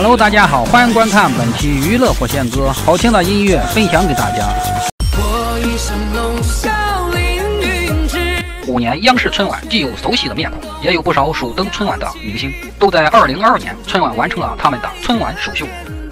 Hello，大家好，欢迎观看本期娱乐火线歌，好听的音乐分享给大家。五年央视春晚既有熟悉的面孔，也有不少首登春晚的明星，都在2022年春晚完成了他们的春晚首秀。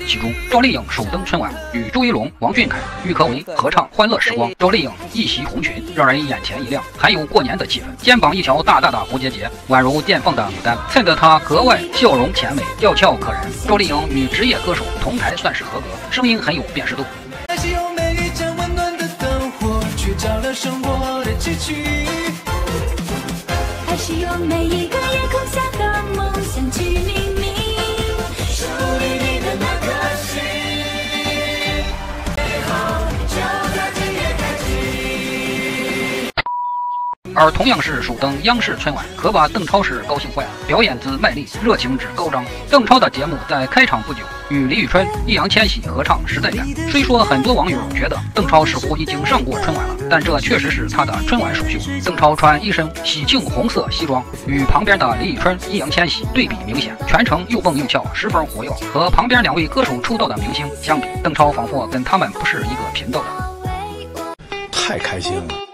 其中，赵丽颖首登春晚，与朱一龙、王俊凯、郁可唯合唱《欢乐时光》。赵丽颖一袭红裙，让人眼前一亮，还有过年的气氛。肩膀一条大大的蝴蝶结，宛如绽放的牡丹，衬得她格外笑容甜美、吊俏可人。赵丽颖与职业歌手同台算是合格，声音很有辨识度。而同样是首登央视春晚，可把邓超是高兴坏了。表演之卖力，热情之高涨。邓超的节目在开场不久，与李宇春、易烊千玺合唱《时代感》。虽说很多网友觉得邓超似乎已经上过春晚了，但这确实是他的春晚首秀。邓超穿一身喜庆红色西装，与旁边的李宇春、易烊千玺对比明显，全程又蹦又跳，十分活跃。和旁边两位歌手出道的明星相比，邓超仿佛跟他们不是一个频道的。太开心了。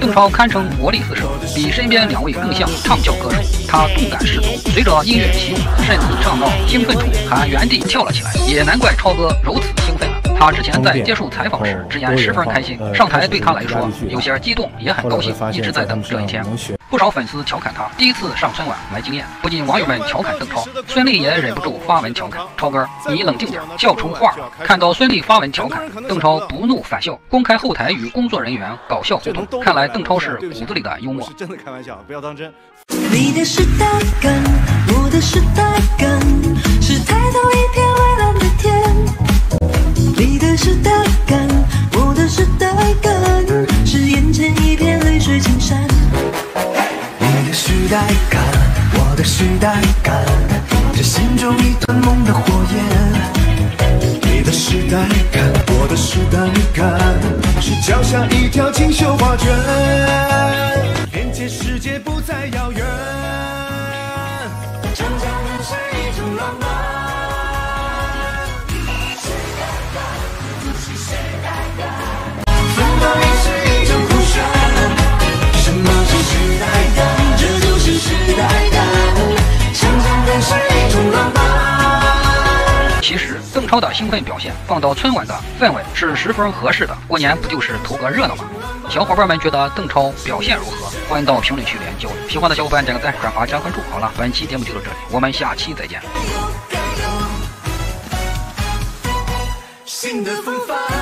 邓超堪称活力四射，比身边两位更像唱跳歌手。他动感十足，随着音乐起舞，甚至唱到兴奋处还原地跳了起来。也难怪超哥如此兴奋。他之前在接受采访时直言十分开心，上台对他来说有些激动，也很高兴，一直在等这一天。不少粉丝调侃他第一次上春晚没经验，不仅网友们调侃邓超，孙俪也忍不住发文调侃超哥：“你冷静点，笑出话。”看到孙俪发文调侃，邓超不怒反笑，公开后台与工作人员搞笑互动。看来邓超是骨子里的幽默。真的开玩笑，不要当真。你的时代感，我的时代感，是抬头的时代感，我的时代感，是眼前一片绿水青山。你的时代感，我的时代感，是心中一团梦的火焰。你的时代感，我的时代感，是脚下一条锦绣画卷，邓超的兴奋表现放到春晚的氛围是十分合适的。过年不就是图个热闹吗？小伙伴们觉得邓超表现如何？欢迎到评论区留言交流。喜欢的小伙伴点个赞、转发、加关注。好了，本期节目就到这里，我们下期再见。新的风范。